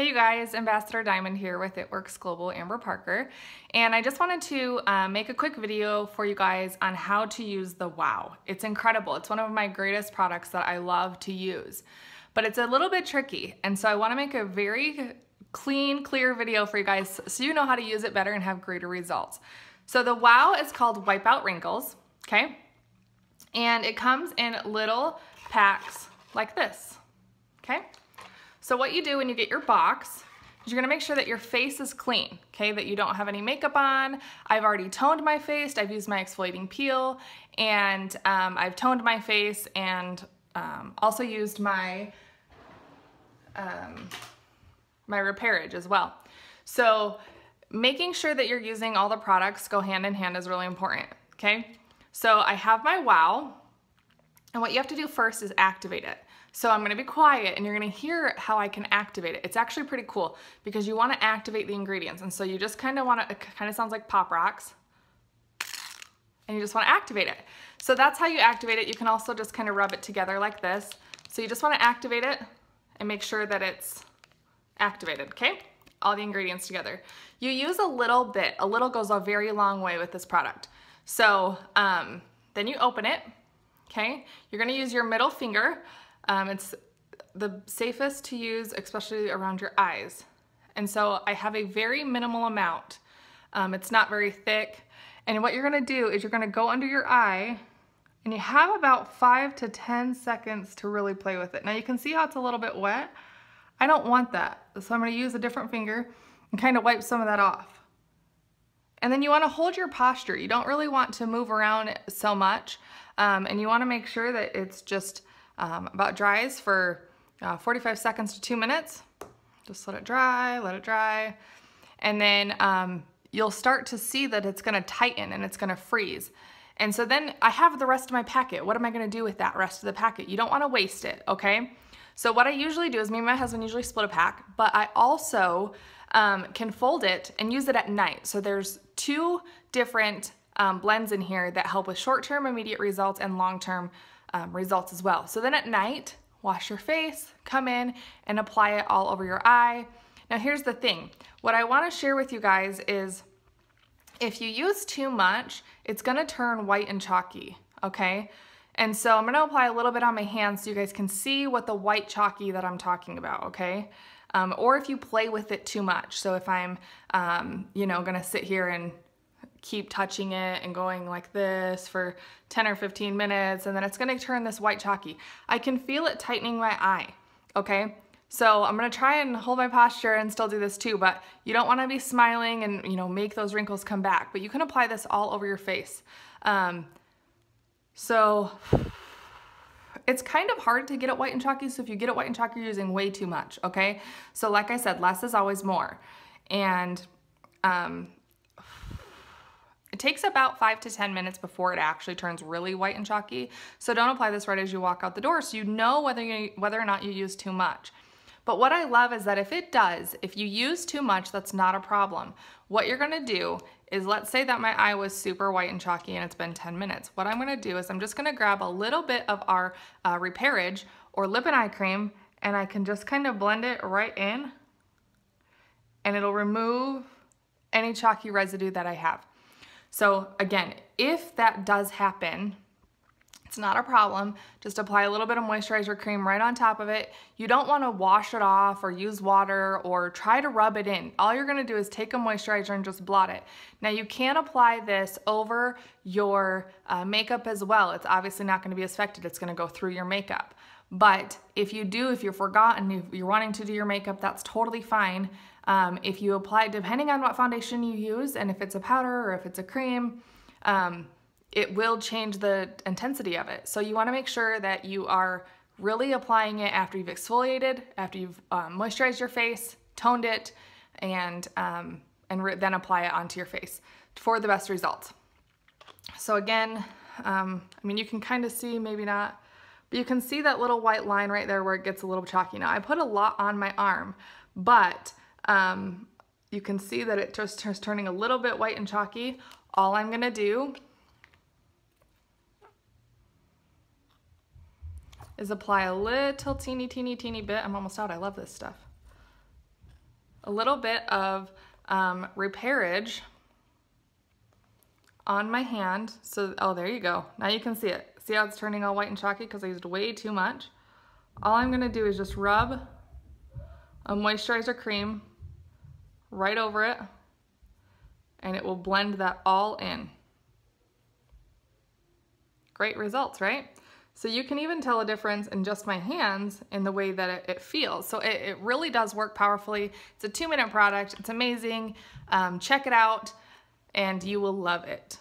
Hey you guys, Ambassador Diamond here with It Works Global, Amber Parker. And I just wanted to uh, make a quick video for you guys on how to use the WOW. It's incredible. It's one of my greatest products that I love to use. But it's a little bit tricky. And so I wanna make a very clean, clear video for you guys so you know how to use it better and have greater results. So the WOW is called Wipe Out Wrinkles, okay? And it comes in little packs like this, okay? So what you do when you get your box is you're gonna make sure that your face is clean, okay? That you don't have any makeup on. I've already toned my face, I've used my exfoliating peel, and um, I've toned my face and um, also used my, um, my repairage as well. So making sure that you're using all the products go hand in hand is really important, okay? So I have my WOW, and what you have to do first is activate it. So I'm gonna be quiet and you're gonna hear how I can activate it. It's actually pretty cool because you wanna activate the ingredients. And so you just kinda wanna, it kinda sounds like Pop Rocks. And you just wanna activate it. So that's how you activate it. You can also just kinda rub it together like this. So you just wanna activate it and make sure that it's activated, okay? All the ingredients together. You use a little bit. A little goes a very long way with this product. So um, then you open it, okay? You're gonna use your middle finger um, it's the safest to use, especially around your eyes. And so I have a very minimal amount. Um, it's not very thick. And what you're gonna do is you're gonna go under your eye and you have about five to 10 seconds to really play with it. Now you can see how it's a little bit wet. I don't want that. So I'm gonna use a different finger and kind of wipe some of that off. And then you wanna hold your posture. You don't really want to move around so much. Um, and you wanna make sure that it's just um, about dries for uh, 45 seconds to two minutes. Just let it dry, let it dry. And then um, you'll start to see that it's gonna tighten and it's gonna freeze. And so then I have the rest of my packet. What am I gonna do with that rest of the packet? You don't wanna waste it, okay? So what I usually do is me and my husband usually split a pack, but I also um, can fold it and use it at night. So there's two different um, blends in here that help with short-term immediate results and long-term um, results as well. So then at night, wash your face, come in and apply it all over your eye. Now here's the thing. What I wanna share with you guys is if you use too much, it's gonna turn white and chalky, okay? And so I'm gonna apply a little bit on my hands so you guys can see what the white chalky that I'm talking about, okay? Um, or if you play with it too much. So if I'm, um, you know, gonna sit here and keep touching it and going like this for 10 or 15 minutes and then it's gonna turn this white chalky. I can feel it tightening my eye, okay? So I'm gonna try and hold my posture and still do this too, but you don't wanna be smiling and you know make those wrinkles come back, but you can apply this all over your face. Um, so it's kind of hard to get it white and chalky, so if you get it white and chalky, you're using way too much, okay? So like I said, less is always more. And um, takes about five to 10 minutes before it actually turns really white and chalky. So don't apply this right as you walk out the door so you know whether, you, whether or not you use too much. But what I love is that if it does, if you use too much, that's not a problem. What you're gonna do is let's say that my eye was super white and chalky and it's been 10 minutes. What I'm gonna do is I'm just gonna grab a little bit of our uh, repairage or lip and eye cream and I can just kind of blend it right in and it'll remove any chalky residue that I have. So again, if that does happen, it's not a problem. Just apply a little bit of moisturizer cream right on top of it. You don't wanna wash it off or use water or try to rub it in. All you're gonna do is take a moisturizer and just blot it. Now you can apply this over your uh, makeup as well. It's obviously not gonna be affected. It's gonna go through your makeup. But if you do, if you're forgotten, if you're wanting to do your makeup, that's totally fine. Um, if you apply, depending on what foundation you use, and if it's a powder or if it's a cream, um, it will change the intensity of it. So you wanna make sure that you are really applying it after you've exfoliated, after you've um, moisturized your face, toned it, and, um, and then apply it onto your face for the best results. So again, um, I mean, you can kind of see, maybe not, but you can see that little white line right there where it gets a little chalky. Now, I put a lot on my arm, but um, you can see that it just is turning a little bit white and chalky. All I'm gonna do is apply a little teeny, teeny, teeny bit. I'm almost out, I love this stuff. a little bit of um, repairage on my hand. So, oh, there you go. Now you can see it. See how it's turning all white and chalky because I used way too much? All I'm gonna do is just rub a moisturizer cream right over it and it will blend that all in. Great results, right? So you can even tell a difference in just my hands in the way that it, it feels. So it, it, really does work powerfully. It's a two minute product. It's amazing. Um, check it out and you will love it.